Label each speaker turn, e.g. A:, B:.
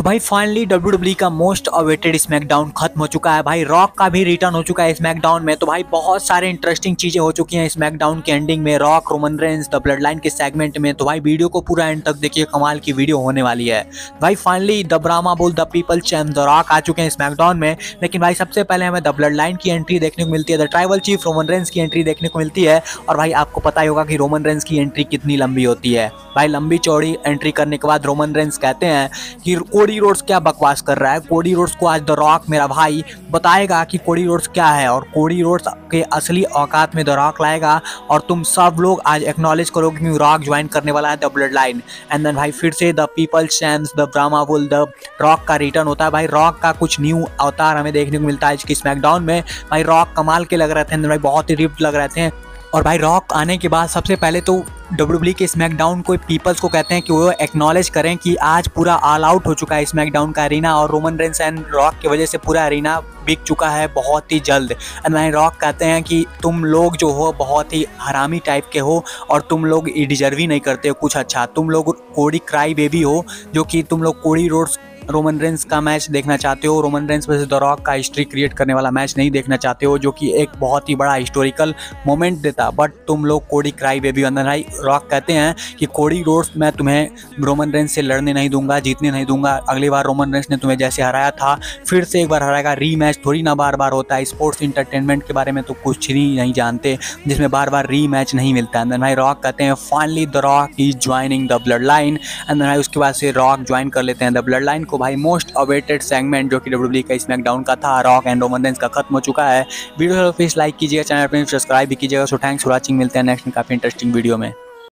A: तो भाई finally W W का मोस्ट अवेटेड स्मैकडाउन खत्म हो चुका है भाई। रॉक का भी रिटर्न हो चुका है स्मैकडाउन में। तो भाई, बहुत सारे इंटरेस्टिंग चीज़ें हो चुकी हैं स्मैकडाउन के एंडिंग में। Rock Roman Reigns the bloodline के सेगमेंट में। तो भाई वीडियो को पूरा एंड तक देखिए, कमाल की वीडियो होने वाली है। भाई finally the Brahma bull the people champ the Rock आ चुके हैं स्मैकडाउन में। लेकिन भाई, सबसे पहले हमें द ब्लड लाइन की एंट्री देखने को मिलती है। The tribal chief Roman Reigns की एंट्री देखने को मिलती है। और भाई, आपको पता ही होगा कि रोमन रेंस की एंट्री कितनी लंबी होती है। भाई, लंबी चौड़ी एंट्री करने के बाद रोमन रेंस कहते हैं कि कोडी रोड्स क्या बकवास कर रहा है? कोडी रोड्स को आज द रॉक मेरा भाई बताएगा कि कोडी रोड्स क्या है और कोडी रोड्स के असली औकात में द रॉक लाएगा और तुम सब लोग आज एक्नॉलेज करोगे कि रॉक ज्वाइन करने वाला है the blood line and then भाई फिर से the people champs the Brahma bull the Rock का रिटर्न होता है। भाई रॉक का कुछ न्यू अवतार हमें देखने को मिलता है इसकी स्मैकडाउन में। भाई रॉक कमाल के लग रहे थे। भाई बहुत ही रिप्ट लग रहे थे। और भाई रॉक आने के बाद सबसे पहले तो डब्ल्यू के स्मैकडाउन को पीपल्स को कहते हैं कि वो एक्नॉलेज करें कि आज पूरा ऑल आउट हो चुका है स्मैकडाउन का अरीना और रोमन रेंस एंड रॉक की वजह से पूरा अरीना बिक चुका है बहुत ही जल्द। एंड भाई रॉक कहते हैं कि तुम लोग जो हो बहुत ही हरामी टाइप के हो और तुम लोग डिजर्व ही नहीं करते हो कुछ अच्छा। तुम लोग कोड़ी क्राई बेबी हो जो कि तुम लोग कोड़ी रोड्स रोमन रेंस का मैच देखना चाहते हो? Roman Reigns versus the Rock का हिस्ट्री क्रिएट करने वाला मैच नहीं देखना चाहते हो, जो कि एक बहुत ही बड़ा हिस्टोरिकल मोमेंट देता। बट तुम लोग कोडी क्राई बेबी अंदर भाई रॉक कहते हैं कि कोडी रोड्स मैं तुम्हें रोमन रेंस से लड़ने नहीं दूँगा, जीतने नहीं दूँगा। अगली बार रोमन रेंस ने तुम्हें जैसे हराया था, फिर से एक बार हराएगा। री मैच थोड़ी ना बार बार होता है। स्पोर्ट्स इंटरटेनमेंट के बारे में तो कुछ ही नहीं जानते, जिसमें बार बार री मैच नहीं मिलता। अंदर भाई रॉक कहते हैं finally the Rock is joining the blood line and भाई उसके बाद से रॉक ज्वाइन कर लेते हैं द ब्लड लाइन को। भाई मोस्ट अवेटेड सेगमेंट जो कि डब्ल्यू का स्मैकडाउन का था रॉक एंड रोमन का खत्म हो चुका है। वीडियो प्लीज़ लाइक कीजिएगा चैनल पर सब्सक्राइब भी कीजिएगा। सो थैंक्स फॉर वॉचिंग मिलते हैं नेक्स्ट काफ़ी इंटरेस्टिंग वीडियो में।